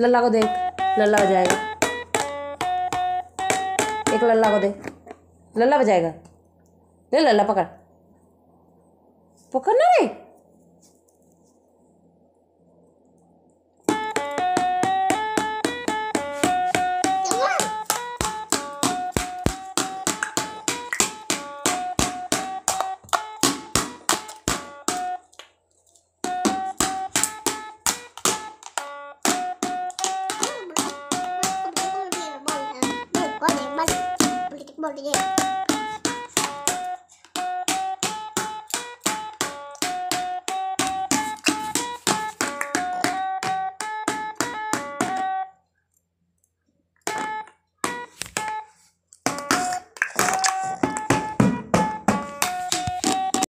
लल्ला को देख। लल्ला बजाएगा। एक लल्ला को देख। लल्ला बजाएगा। ले लल्ला पकड़। पकड़ ना रे। 奥利